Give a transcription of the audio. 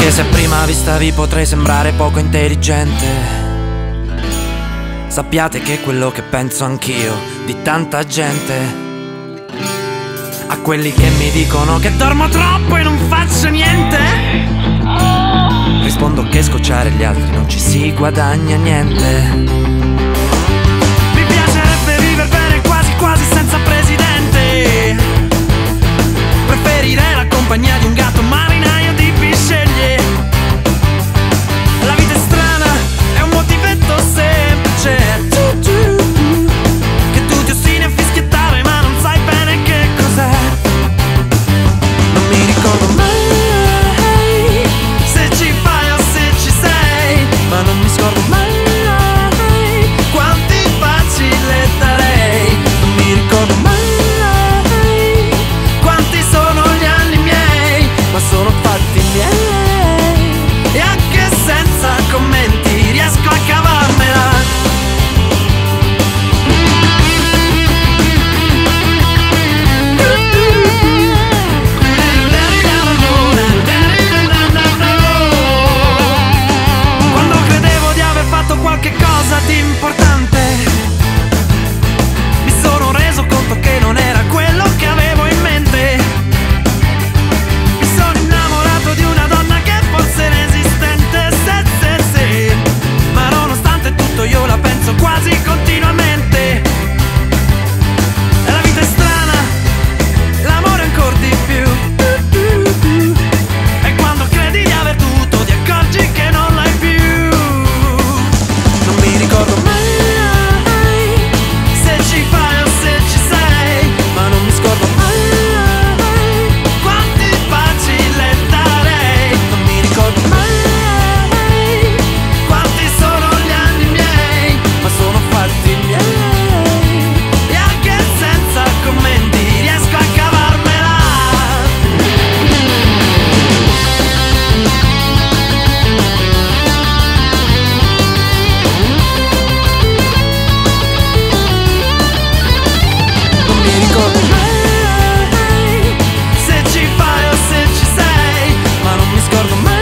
Anche se a prima vista vi potrei sembrare poco intelligente. Sappiate che è quello che penso anch'io di tanta gente. A quelli che mi dicono che dormo troppo e non faccio niente. Rispondo che scocciare gli altri non ci si guadagna niente mejor nomás